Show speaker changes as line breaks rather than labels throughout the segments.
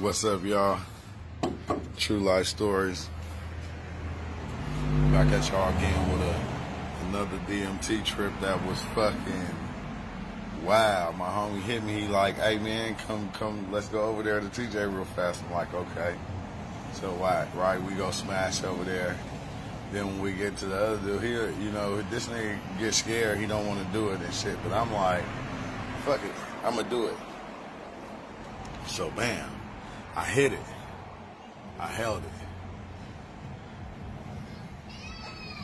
What's up, y'all? True Life Stories. Back at y'all again with a, another DMT trip that was fucking wow. My homie hit me. He like, hey man, come, come, let's go over there to TJ real fast. I'm like, okay. So right, right, we go smash over there. Then when we get to the other dude here, you know, this nigga get scared. He don't want to do it and shit. But I'm like, fuck it, I'm gonna do it. So bam, I hit it. I held it.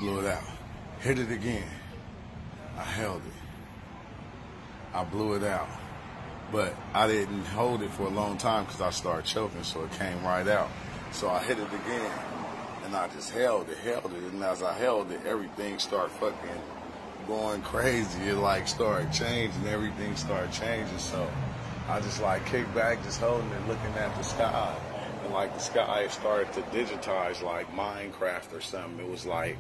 Blew it out. Hit it again. I held it. I blew it out. But I didn't hold it for a long time because I started choking, so it came right out. So I hit it again, and I just held it, held it, and as I held it, everything started fucking going crazy. It like started changing, everything started changing. So I just like kicked back, just holding it, looking at the sky, and like the sky started to digitize like Minecraft or something. It was like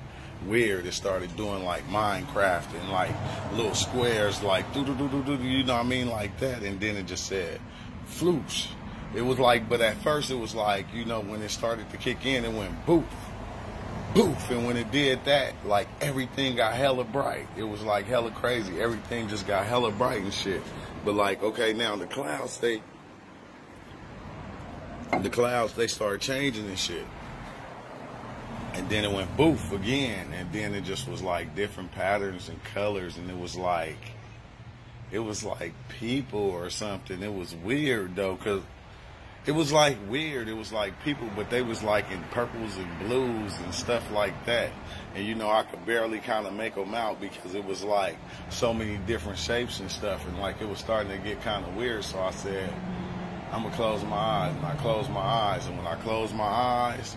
weird. It started doing like Minecraft and like little squares, like do do do do do, you know what I mean, like that. And then it just said floosh. It was like, but at first it was like, you know, when it started to kick in, it went boof, boof. And when it did that, like everything got hella bright. It was like hella crazy. Everything just got hella bright and shit. But like, okay, now the clouds, they, the clouds, they started changing and shit. And then it went boof again. And then it just was like different patterns and colors. And it was like, it was like people or something. It was weird though, cause it was like weird. It was like people, but they was like in purples and blues and stuff like that. And you know, I could barely kind of make them out because it was like so many different shapes and stuff. And like it was starting to get kind of weird. So I said, I'm gonna close my eyes. And I closed my eyes. And when I closed my eyes,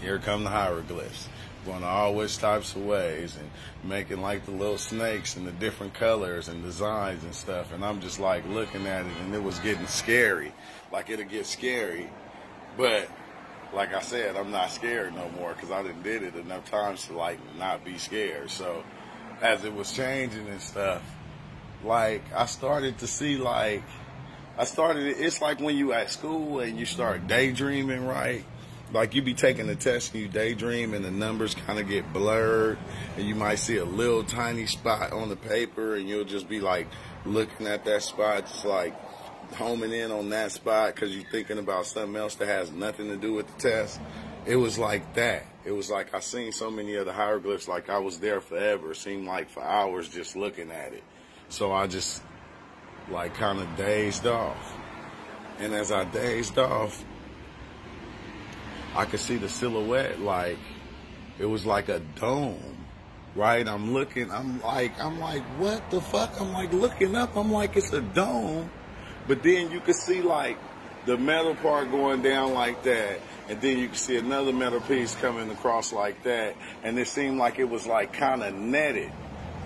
here come the hieroglyphs going all which types of ways and making like the little snakes and the different colors and designs and stuff. And I'm just like looking at it and it was getting scary. Like it'll get scary. But like I said, I'm not scared no more because I didn't did it enough times to like not be scared. So as it was changing and stuff, like I started to see like I started it's like when you at school and you start daydreaming, right? Like you be taking the test and you daydream and the numbers kind of get blurred and you might see a little tiny spot on the paper and you'll just be like looking at that spot just like homing in on that spot because you're thinking about something else that has nothing to do with the test. It was like that. It was like i seen so many of the hieroglyphs like i was there forever. It seemed like for hours just looking at it. So i just like kind of dazed off. And as i dazed off I could see the silhouette like it was like a dome, right? I'm looking, I'm like, I'm like, what the fuck? I'm like looking up, I'm like, it's a dome. But then you could see like the metal part going down like that, and then you could see another metal piece coming across like that, and it seemed like it was like kind of netted,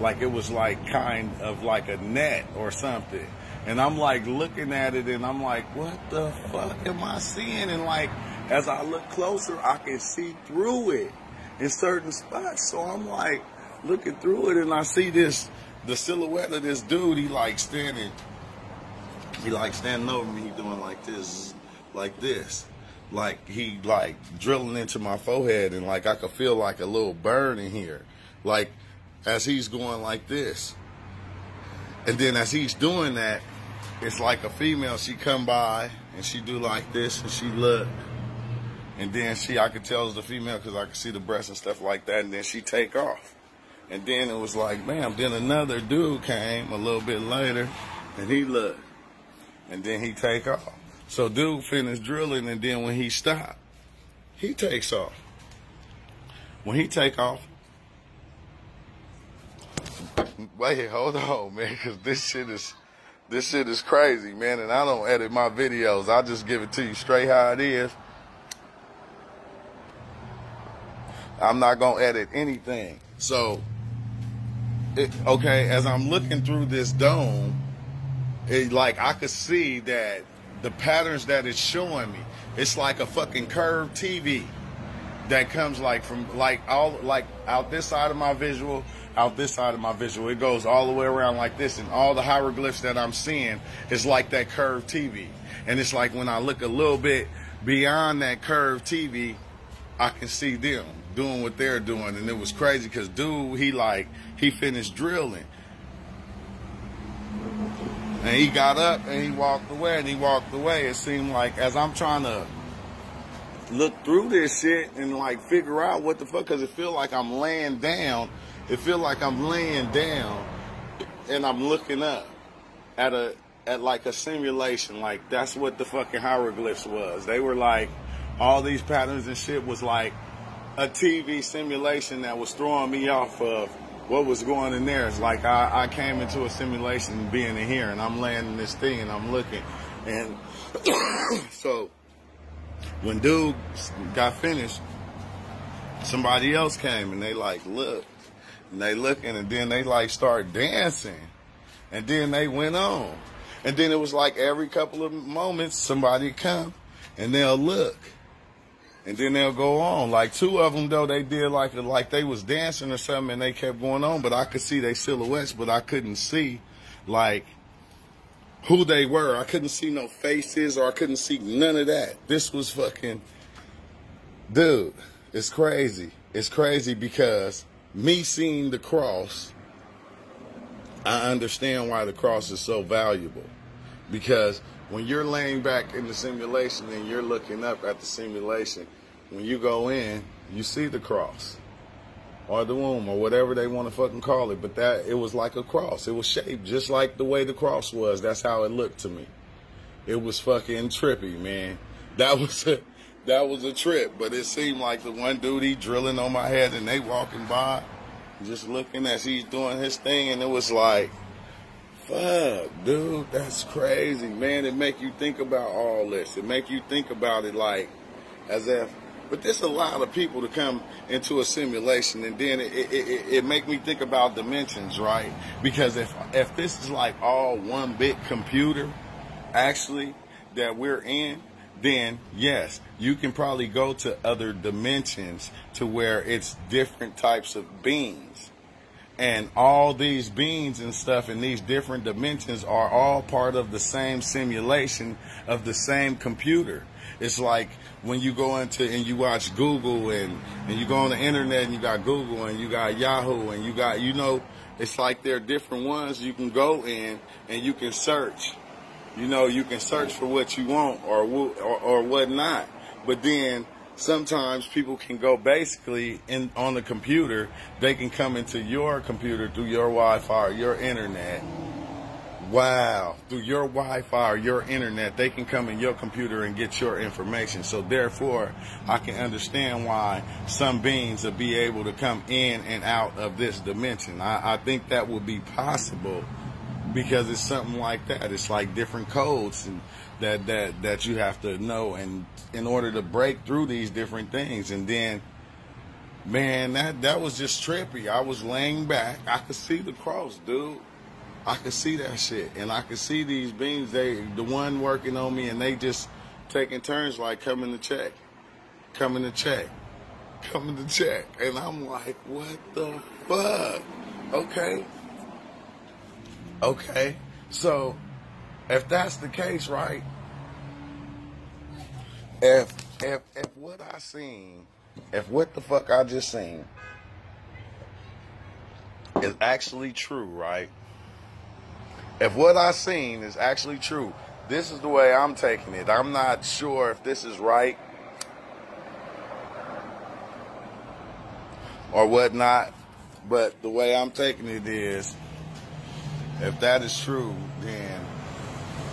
like it was like kind of like a net or something. And I'm like looking at it, and I'm like, what the fuck am I seeing? And like, as I look closer, I can see through it in certain spots. So I'm like looking through it and I see this, the silhouette of this dude, he like standing, he like standing over me, doing like this, like this. Like he like drilling into my forehead and like I could feel like a little burn in here. Like as he's going like this. And then as he's doing that, it's like a female, she come by and she do like this and she look and then she, I could tell it's a female because I could see the breasts and stuff like that. And then she take off. And then it was like, bam. Then another dude came a little bit later, and he looked. And then he take off. So dude finished drilling, and then when he stopped, he takes off. When he take off, wait, hold on, man, because this shit is this shit is crazy, man. And I don't edit my videos. I just give it to you straight how it is. I'm not gonna edit anything. So, it, okay, as I'm looking through this dome, it like I could see that the patterns that it's showing me, it's like a fucking curved TV that comes like from like all like out this side of my visual out this side of my visual. It goes all the way around like this, and all the hieroglyphs that I'm seeing is like that curved TV. And it's like when I look a little bit beyond that curved TV, I can see them doing what they're doing. And it was crazy because dude, he like he finished drilling. And he got up and he walked away and he walked away. It seemed like as I'm trying to look through this shit and like figure out what the fuck, cause it feel like I'm laying down. It feel like I'm laying down and I'm looking up at a, at like a simulation. Like that's what the fucking hieroglyphs was. They were like, all these patterns and shit was like a TV simulation that was throwing me off of what was going in there. It's like I, I came into a simulation being in here and I'm landing this thing and I'm looking. And so when dude got finished, somebody else came and they like look and they looking and then they like start dancing and then they went on. And then it was like every couple of moments somebody come and they'll look and then they'll go on. Like two of them though, they did like like they was dancing or something, and they kept going on. But I could see their silhouettes, but I couldn't see like who they were. I couldn't see no faces, or I couldn't see none of that. This was fucking, dude. It's crazy. It's crazy because me seeing the cross, I understand why the cross is so valuable because when you're laying back in the simulation and you're looking up at the simulation, when you go in, you see the cross or the womb or whatever they want to fucking call it. But that it was like a cross. It was shaped just like the way the cross was. That's how it looked to me. It was fucking trippy, man. That was a that was a trip. But it seemed like the one dude he drilling on my head and they walking by, just looking as he's doing his thing, and it was like fuck, dude, that's crazy, man. It make you think about all this. It make you think about it like as if, but there's a lot of people to come into a simulation, and then it, it, it, it make me think about dimensions, right? Because if if this is like all one big computer, actually that we're in, then yes, you can probably go to other dimensions to where it's different types of beings and all these beings and stuff in these different dimensions are all part of the same simulation of the same computer. It's like when you go into and you watch Google and, and you go on the internet and you got Google and you got Yahoo and you got, you know, it's like there are different ones you can go in and you can search. You know, you can search for what you want or, or, or what not. But then sometimes people can go basically in on the computer. They can come into your computer through your Wi-Fi or your internet. Wow, through your Wi-Fi or your internet, they can come in your computer and get your information. So therefore, I can understand why some beings will be able to come in and out of this dimension. I, I think that would be possible because it's something like that. It's like different codes that that that you have to know and in order to break through these different things. And then man that that was just trippy. I was laying back. I could see the cross dude. I could see that shit. And i could see these beams. they the one working on me and they just taking turns like coming to check coming to check coming to check. And i'm like what the fuck? Okay okay so if that's the case, right? If if if what I seen, if what the fuck I just seen is actually true, right? If what I seen is actually true, this is the way I'm taking it. I'm not sure if this is right or whatnot, but the way I'm taking it is, if that is true, then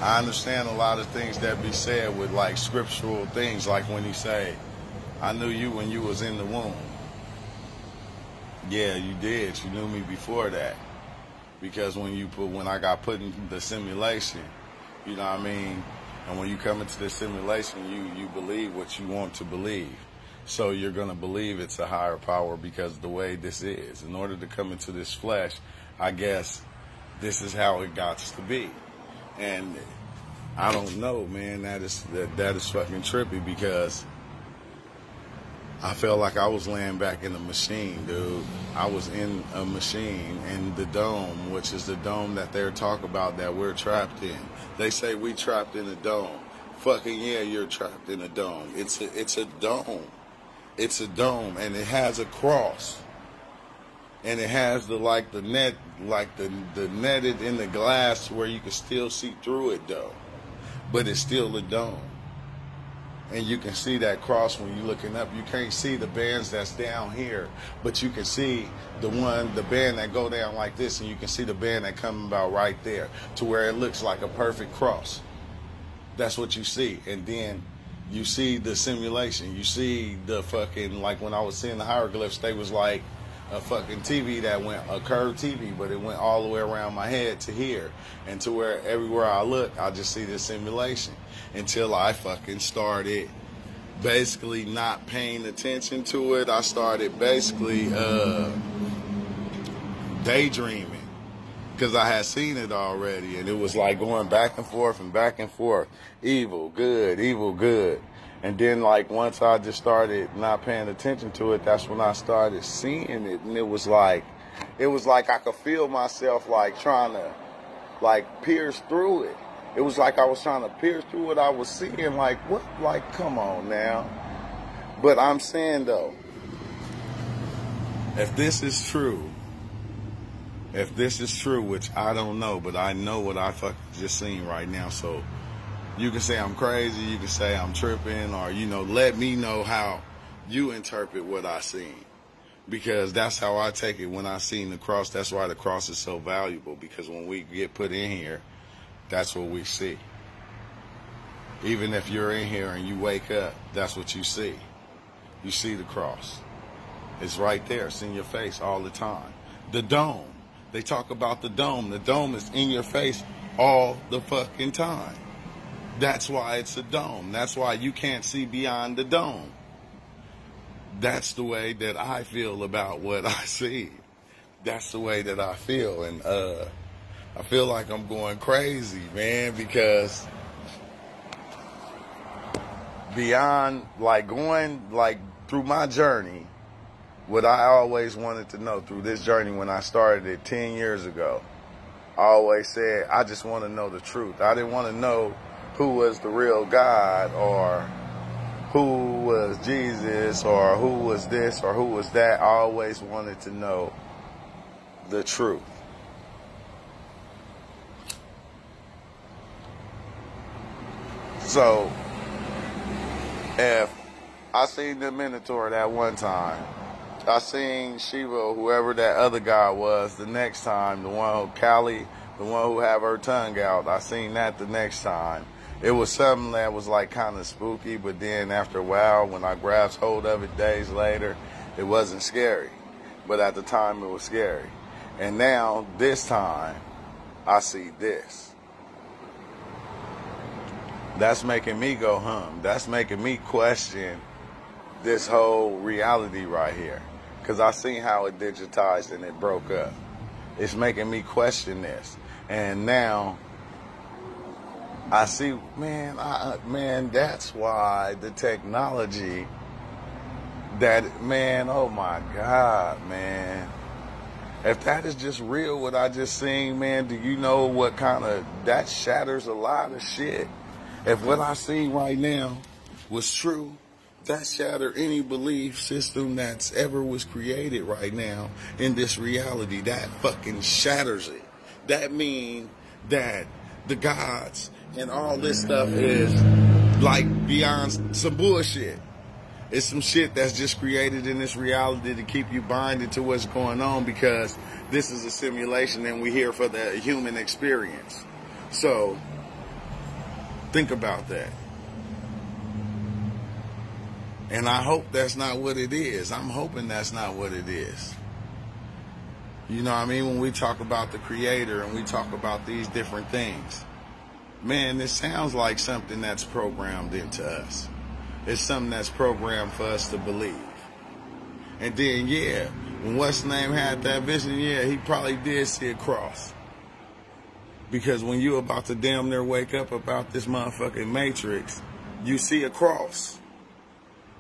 I understand a lot of things that be said with like scriptural things, like when he say, "I knew you when you was in the womb." Yeah, you did. You knew me before that, because when you put when I got put in the simulation, you know what I mean. And when you come into the simulation, you you believe what you want to believe. So you're gonna believe it's a higher power because the way this is. In order to come into this flesh, I guess this is how it got to be and I don't know, man. That is that that is fucking trippy because I felt like I was laying back in a machine, dude. I was in a machine in the dome, which is the dome that they're talking about that we're trapped in. They say we trapped in a dome. Fucking yeah, you're trapped in a dome. It's a it's a dome. It's a dome and it has a cross. And it has the like the net like the the netted in the glass where you can still see through it though. But it's still a dome and you can see that cross when you're looking up. You can't see the bands that's down here, but you can see the one, the band that go down like this, and you can see the band that come about right there to where it looks like a perfect cross. That's what you see, and then you see the simulation. You see the fucking like when I was seeing the hieroglyphs, they was like a fucking TV that went a curved TV, but it went all the way around my head to here, and to where everywhere I look, I just see this simulation until I fucking started basically not paying attention to it. I started basically uh, daydreaming because I had seen it already, and it was like going back and forth and back and forth, evil, good, evil, good. And then, like, once I just started not paying attention to it, that's when I started seeing it. And it was like, it was like I could feel myself, like, trying to, like, pierce through it. It was like I was trying to pierce through what I was seeing. Like, what? Like, come on now. But I'm saying, though, if this is true, if this is true, which I don't know, but I know what I fucking just seen right now, so you can say I'm crazy, you can say I'm tripping, or, you know, let me know how you interpret what I seen. Because that's how I take it when I seen the cross. That's why the cross is so valuable. Because when we get put in here, that's what we see. Even if you're in here and you wake up, that's what you see. You see the cross. It's right there. It's in your face all the time. The dome. They talk about the dome. The dome is in your face all the fucking time. That's why it's a dome. That's why you can't see beyond the dome. That's the way that I feel about what I see. That's the way that I feel. And uh, I feel like I'm going crazy, man, because beyond like going like through my journey, what I always wanted to know through this journey when I started it 10 years ago, I always said, I just want to know the truth. I didn't want to know who was the real God or who was Jesus or who was this or who was that. Always wanted to know the truth. So, if I seen the Minotaur that one time, I seen Shiva, whoever that other guy was, the next time, the one who Kali, the one who have her tongue out, I seen that the next time it was something that was like kind of spooky, but then after a while, when I grasped hold of it days later, it wasn't scary. But at the time, it was scary. And now, this time, I see this. That's making me go hum. That's making me question this whole reality right here. Because I seen how it digitized and it broke up. It's making me question this. And now I see, man, I, man, that's why the technology that, man, oh my God, man. If that is just real, what I just seen, man, do you know what kind of, that shatters a lot of shit. If what I see right now was true, that shatter any belief system that's ever was created right now in this reality. That fucking shatters it. That mean that the gods and all this stuff is like beyond some bullshit. It's some shit that's just created in this reality to keep you binded to what's going on because this is a simulation and we're here for the human experience. So, think about that. And I hope that's not what it is. I'm hoping that's not what it is. You know what I mean? When we talk about the creator and we talk about these different things man, this sounds like something that's programmed into us. It's something that's programmed for us to believe. And then, yeah, when what's name had that vision, yeah, he probably did see a cross. Because when you're about to damn near wake up about this motherfucking matrix, you see a cross.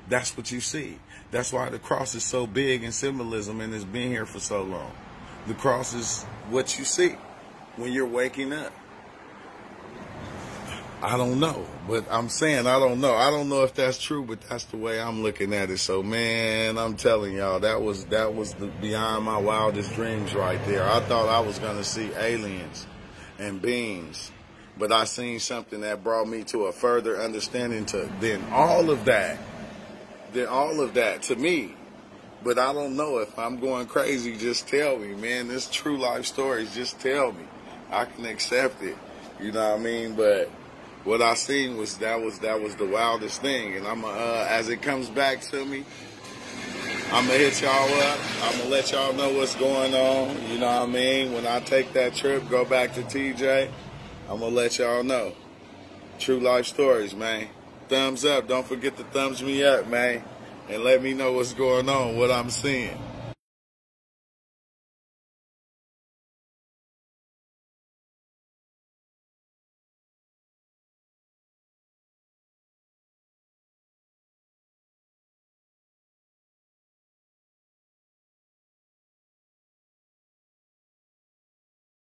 That's what you see. That's why the cross is so big in symbolism and it's been here for so long. The cross is what you see when you're waking up. I don't know, but I'm saying I don't know. I don't know if that's true, but that's the way I'm looking at it. So, man, I'm telling y'all that was that was the, beyond my wildest dreams right there. I thought I was gonna see aliens and beings, but I seen something that brought me to a further understanding to then all of that, then all of that to me. But I don't know if I'm going crazy. Just tell me, man. This true life stories. Just tell me. I can accept it. You know what I mean? But what I seen was that was that was the wildest thing, and I'm uh, as it comes back to me, I'm gonna hit y'all up. I'm gonna let y'all know what's going on. You know what I mean? When I take that trip, go back to TJ, I'm gonna let y'all know. True life stories, man. Thumbs up. Don't forget to thumbs me up, man, and let me know what's going on, what I'm seeing.